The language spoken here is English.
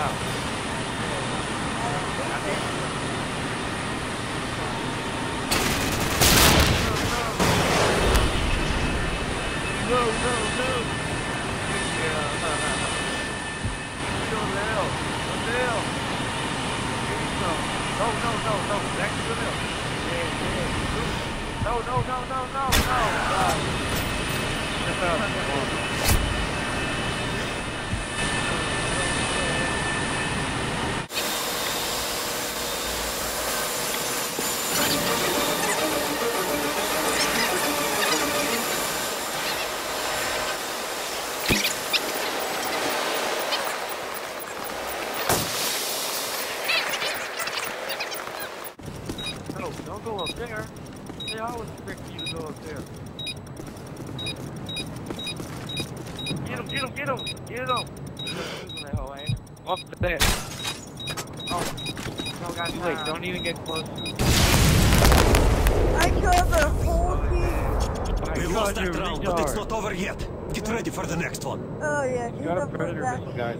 No, no, no, no, no, no. Uh, aim. Off there. Hey, I was talking to you up there. Get him, get him, get him. Get him. Oh, no got Too late. time. Don't even get close. I killed the whole team. We lost that round, but it's not over yet. Get ready for the next one. Oh yeah, You got a predator missile, guys.